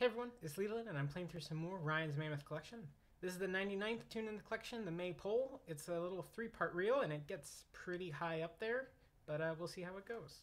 Hey everyone, it's Leland, and I'm playing through some more Ryan's Mammoth Collection. This is the 99th tune in the collection, the Maypole. It's a little three-part reel, and it gets pretty high up there, but uh, we'll see how it goes.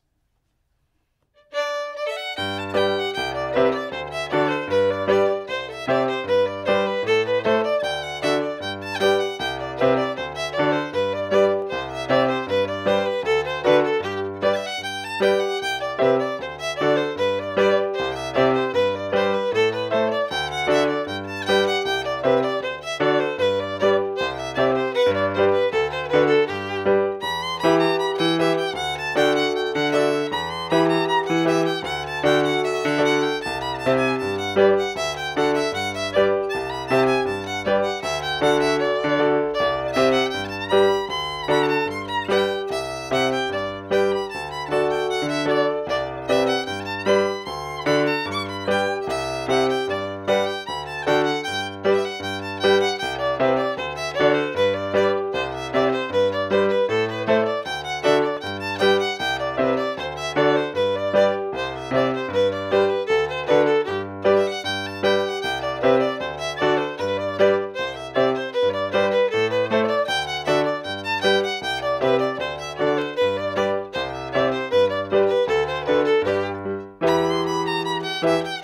Música